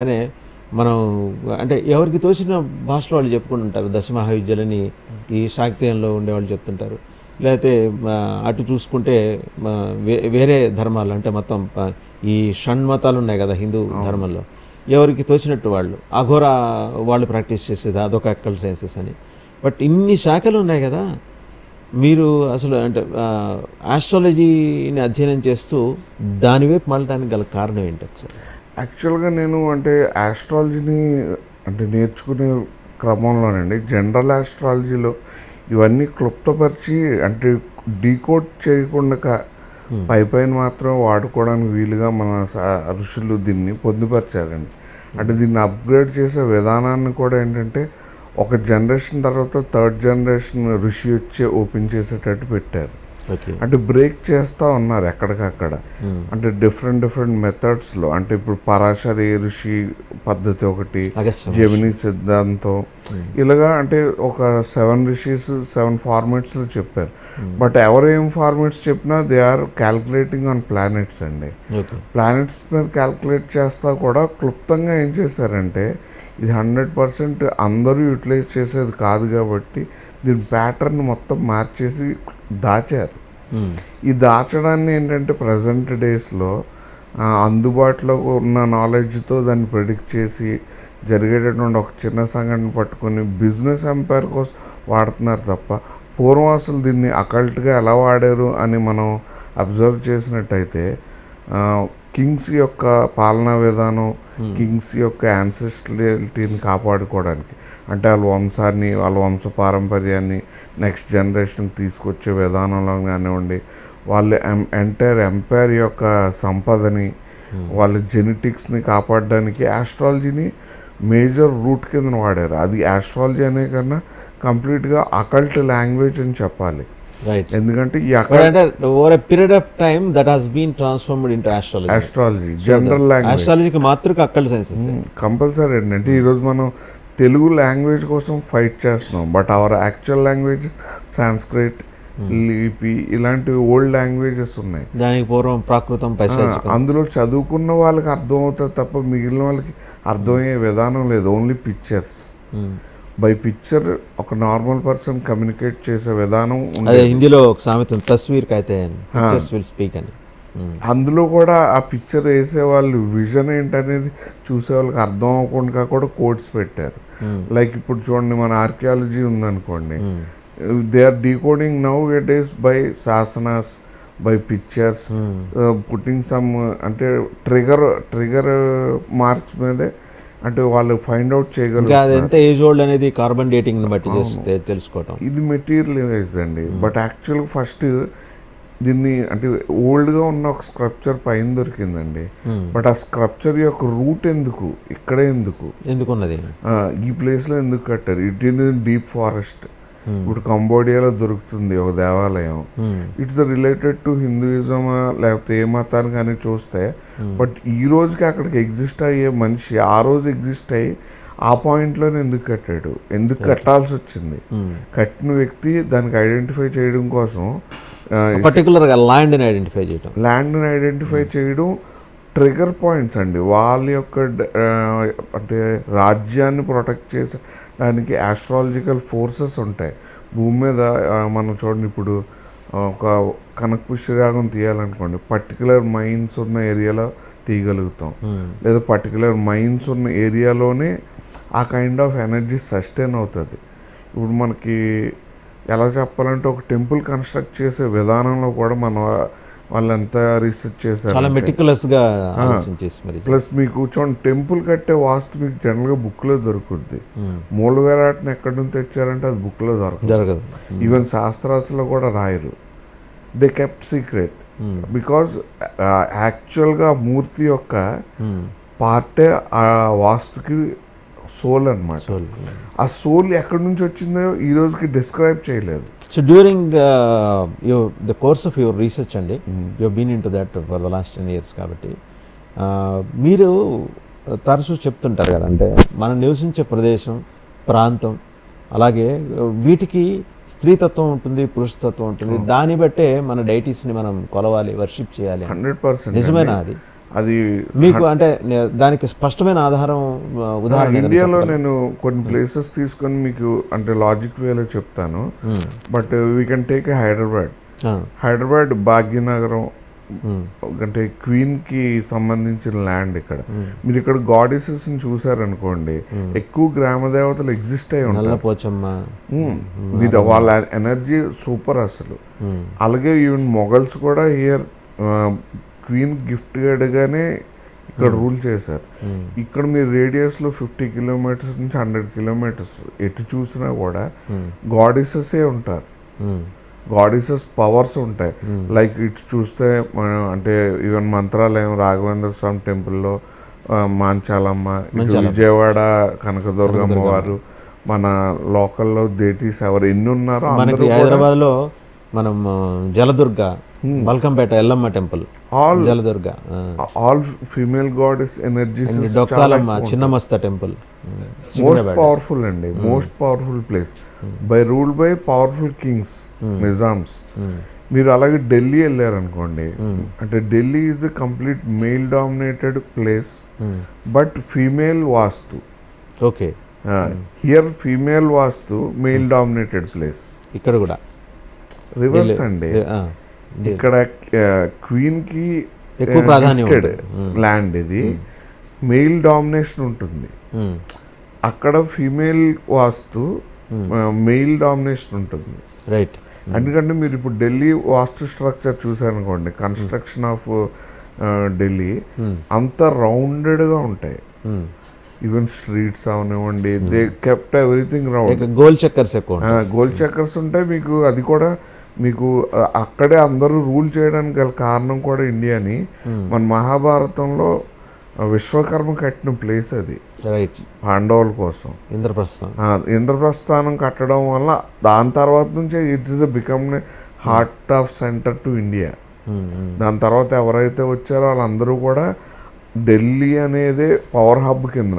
కానీ మనం అంటే ఎవరికి తోచిన భాషలో వాళ్ళు చెప్పుకుంటుంటారు దశమహావిద్యలని ఈ శాక్తీయంలో ఉండేవాళ్ళు చెప్తుంటారు. లేకపోతే అటు చూసుకుంటే వేరే ధర్మాలు అంటే మొత్తం ఈ షణ్మతాలు ఉన్నాయి కదా హిందూ ధర్మంలో. ఎవరికి తోచినట్టు వాళ్ళు. అఘోర వాళ్ళు ప్రాక్టీస్ చేసేది అదొక అక్కల్ సైన్సెస్ అని. బట్ ఇన్ని శాఖలు ఉన్నాయి కదా మీరు అసలు అంటే ఆస్ట్రాలజీని అధ్యయనం చేస్తూ దాని వైపు మళ్ళడానికి గల కారణం ఏంటి ఒకసారి? యాక్చువల్గా నేను అంటే ఆస్ట్రాలజీని అంటే నేర్చుకునే క్రమంలోనండి. జనరల్ ఆస్ట్రాలజీలో ఇవన్నీ క్లుప్తపరిచి అంటే డీకోడ్ చేయకుండా పై పైన మాత్రం వాడుకోవడానికి వీలుగా మన ఋషులు దీన్ని పొందుపరిచారండి. అంటే దీన్ని అప్గ్రేడ్ చేసే విధానాన్ని కూడా ఏంటంటే ఒక జనరేషన్ తర్వాత థర్డ్ జనరేషన్ ఋషి వచ్చి ఓపెన్ చేసేటట్టు పెట్టారు. అంటే బ్రేక్ చేస్తూ ఉన్నారు ఎక్కడికక్కడ. అంటే డిఫరెంట్ డిఫరెంట్ మెథడ్స్లో అంటే ఇప్పుడు పరాశరి ఋషి పద్ధతి ఒకటి జమిని సిద్ధాంతం. ఇలాగా అంటే ఒక సెవెన్ రిషీస్ సెవెన్ ఫార్మాట్స్లో చెప్పారు. బట్ ఎవరు ఏం ఫార్మాట్స్ చెప్పినా they are calculating on planets అండి. ప్లానెట్స్ మీద క్యాల్కులేట్ చేస్తా కూడా క్లుప్తంగా ఏం చేశారంటే ఇది హండ్రెడ్ పర్సెంట్ అందరూ యూటిలైజ్ చేసేది కాదు కాబట్టి దీని ప్యాటర్న్ మొత్తం మార్చేసి దాచారు. ఈ దాచడాన్ని ఏంటంటే ప్రజెంట్ డేస్లో అందుబాటులో ఉన్న నాలెడ్జ్తో దాన్ని ప్రిడిక్ట్ చేసి జరిగేటటువంటి ఒక చిన్న సంఘటన పట్టుకొని బిజినెస్ ఎంపైర్ కోసం వాడుతున్నారు తప్ప పూర్వం అసలు దీన్ని అకల్ట్గా ఎలా వాడారు అని మనం అబ్జర్వ్ చేసినట్టయితే కింగ్స్ యొక్క పాలనా విధానం కింగ్స్ యొక్క యాన్సెస్ట్రిటీని కాపాడుకోవడానికి అంటే వాళ్ళ వంశాన్ని వాళ్ళ వంశ పారంపర్యాన్ని నెక్స్ట్ జనరేషన్కి తీసుకొచ్చే విధానంలో కానివ్వండి వాళ్ళ ఎంటైర్ ఎంపైర్ యొక్క సంపదని వాళ్ళ జెనెటిక్స్ని కాపాడడానికి ఆస్ట్రాలజీని మేజర్ రూట్ కింద వాడారు. అది ఆస్ట్రాలజీ అనే కన్నా కంప్లీట్గా అకల్ట్ లాంగ్వేజ్ అని చెప్పాలి. రైట్ ఎందుకంటే ఈ అంటే over a period of that has been transformed into astrology astrology general language ఆస్ట్రాలజీకి మాత్రమే అక్కల్ సైన్సెస్ కంపల్సరీ ఏంటంటే ఈరోజు మనం తెలుగు లాంగ్వేజ్ కోసం ఫైట్ చేస్తున్నాం. But our actual language Sanskrit లిపి ఇలాంటి ఓల్డ్ లాంగ్వేజెస్ ఉన్నాయి. దానికి పూర్వం ప్రాకృతం అందులో చదువుకున్న వాళ్ళకి అర్థం అవుతుంది తప్ప మిగిలిన వాళ్ళకి అర్థమయ్యే విధానం లేదు. Only pictures. బై పిక్చర్ ఒక నార్మల్ పర్సన్ కమ్యూనికేట్ చేసే విధానం అదే. హిందీలో ఒక సామెత ఉంది, తస్వీర్ కైతే పిక్చర్స్ విల్ స్పీక్ అని. Hmm. అందులో కూడా ఆ పిక్చర్ వేసే వాళ్ళు విజన్ ఏంటనేది చూసే వాళ్ళకి అర్థం అవ్వకుండా కూడా కోడ్స్ పెట్టారు. లైక్ ఇప్పుడు చూడండి మన ఆర్కియాలజీ ఉందనుకోండి. Hmm. They are decoding now it is by శాసనాస్ by pictures Hmm. Putting some అంటే ట్రిగర్ ట్రిగర్ మార్క్స్ మీదే అంటే వాళ్ళు ఫైండ్ అవుట్ ఎంత ఏజ్ ఓల్డ్ అనేది కార్బన్ డేటింగ్ బట్టి తెలుసుకోవటం. ఇది మెటీరియలైజ్ అండి. బట్ యాక్చువల్గా ఫస్ట్ దీన్ని అంటే ఓల్డ్గా ఉన్న ఒక స్క్రప్చర్ పైన దొరికిందండి. Hmm. బట్ ఆ స్క్రప్చర్ యొక్క రూట్ ఎందుకు? ఇక్కడే ఎందుకు? ఎందుకున్నది? ఆ, ఈ ప్లేస్లో ఎందుకు కట్టారు? It in deep forest. Hmm. ఇప్పుడు కంబోడియాలో దొరుకుతుంది ఒక దేవాలయం. Hmm. It's related to Hinduism లేకపోతే ఏ మతానికి అని చూస్తే బట్ ఈ రోజుకి అక్కడికి ఎగ్జిస్ట్ అయ్యే మనిషి ఆ రోజు ఎగ్జిస్ట్ అయ్యి ఆ పాయింట్లోనే ఎందుకు కట్టాడు? ఎందుకు కట్టాల్సి వచ్చింది. కట్టిన వ్యక్తి దానికి ఐడెంటిఫై చేయడం కోసం పర్టికులర్గా ల్యాండ్ని ఐడెంటిఫై చేయటం ల్యాండ్ని ఐడెంటిఫై చేయడం ట్రిగర్ పాయింట్స్ అండి. వాళ్ళ యొక్క అంటే రాజ్యాన్ని ప్రొటెక్ట్ చేసడానికి ఆస్ట్రాలజికల్ ఫోర్సెస్ ఉంటాయి. భూమి మీద మనం చూడండి ఇప్పుడు ఒక కనకపుష్యరాగం తీయాలనుకోండి పర్టికులర్ మైన్స్ ఉన్న ఏరియాలో తీయగలుగుతాం. Hmm. లేదా పర్టికులర్ మైన్స్ ఉన్న ఏరియాలోనే ఆ కైండ్ ఆఫ్ ఎనర్జీ సస్టైన్ అవుతుంది. ఇప్పుడు మనకి ఎలా చెప్పాలంటే ఒక టెంపుల్ కన్స్ట్రక్ట్ చేసే విధానంలో కూడా మన వాళ్ళు ఎంత రీసెర్చ్ చాలా చేశారు మెటికులస్గా ప్లస్ మీకు చూడండి టెంపుల్ కట్టే వాస్తు మీకు జనరల్గా బుక్లో దొరుకుద్ది. Hmm. మూల విరాట్ని ఎక్కడి నుంచి తెచ్చారంటే అది బుక్లో దొరకదు. జరగదు ఈవెన్ శాస్త్రాస్లో కూడా రాయరు. They kept secret. బికాజ్ యాక్చువల్గా మూర్తి యొక్క. పార్టే ఆ వాస్తుకి సోల్ అన్నమాట. So, ఆ సోల్ ఎక్కడి నుంచి వచ్చిందో ఈ రోజుకి డిస్క్రైబ్ చేయలేదు. So during you the course of your research అండి you been into that for the last ten years కాబట్టి మీరు తరచూ చెప్తుంటారు కదా అంటే మనం నివసించే ప్రదేశం ప్రాంతం అలాగే వీటికి స్త్రీతత్వం ఉంటుంది పురుషతత్వం ఉంటుంది దాన్ని బట్టే మన డైటీస్ని మనం కొలవాలి వర్షిప్ చేయాలి. హండ్రెడ్ పర్సెంట్ నిజమేనా అది? అది మీకు అంటే దానికి స్పష్టమైన ఆధారం ఉదాహరణ ఇండియాలో? నేను కొన్ని ప్లేసెస్ తీసుకొని మీకు అంటే లాజిక్ వేలో చెప్తాను. But we can take Hyderabad Hyderabad Bhagyanagaram. అంటే క్వీన్కి సంబంధించిన ల్యాండ్ ఇక్కడ. మీరు ఇక్కడ గాడెసెస్ని చూసారనుకోండి ఎక్కువ గ్రామ దేవతలు ఎగ్జిస్ట్ అయి ఉంటారు. వాళ్ళ ఎనర్జీ సూపర్ అసలు. అలాగే ఈవెన్ మొఘల్స్ కూడా హియర్ క్వీన్ గిఫ్ట్ గానే ఇక్కడ రూల్ చేశారు మ్మ్. ఇక్కడ మీరు రేడియస్లో ఫిఫ్టీ కిలోమీటర్స్ నుంచి హండ్రెడ్ కిలోమీటర్స్ ఎటు చూసినా కూడా మ్మ్. గాడెసెసే ఉంటారు. గాడెసెస్ పవర్స్ ఉంటాయి Hmm. లైక్ ఇటు చూస్తే మనం అంటే ఈవెన్ మంత్రాలయం రాఘవేంద్ర స్వామి టెంపుల్లో మాంచాలమ్మ. విజయవాడ కనకదుర్గ కనకదుర్గమ్మ. అమ్మవారు మన లోకల్లో దేటీస్ ఎవరు ఎన్ని ఉన్నారో మనకి అందరూ హైదరాబాద్లో మనం Jaladurga Balkampet Yellamma temple all Jaladurga. All female goddess energies Dokkalamma Chinnamasta temple most powerful అండి. Most powerful place by rule by powerful kings Nizams మీరు అలాగే ఢిల్లీ వెళ్ళారనుకోండి అంటే Delhi is complete male dominated place but female vastu okay. Here female vastu male dominated place ఇక్కడ కూడా. Reverse అండి. ఇక్కడ క్వీన్కి ఎక్కువ ప్రాధాన్యం ఉంటుంది. ల్యాండ్ ఇది. మెయిల్ డామినేషన్ ఉంటుంది. మ్మ్. అక్కడ ఫీమేల్ వాస్తు మెయిల్ డామినేషన్ ఉంటుంది. రైట్ ఎందుకంటే మీరు ఇప్పుడు ఢిల్లీ వాస్తు స్ట్రక్చర్ చూసారనుకోండి కన్స్ట్రక్షన్ ఆఫ్ ఢిల్లీ అంత రౌండెడ్గా ఉంటాయి. ఈవెన్ స్ట్రీట్స్ అవనివ్వండి దే కెప్ట్ ఎవ్రీథింగ్ రౌండ్ గోల్ చక్కర్స్ ఎక్కువ. గోల్ చక్కర్స్ ఉంటాయి మీకు అది కూడా మీకు అక్కడే అందరూ రూల్ చేయడానికి గల కారణం కూడా ఇండియాని మన మహాభారతంలో విశ్వకర్మ కట్టిన ప్లేస్ అది. రైట్ పాండవుల కోసం. ఇంద్రప్రస్థం. ఆ, ఇంద్రప్రస్థానం కట్టడం వల్ల దాని తర్వాత నుంచే it is become heart of centre to India. దాని తర్వాత ఎవరైతే వచ్చారో వాళ్ళందరూ కూడా ఢిల్లీ అనేది పవర్ హబ్ కింద.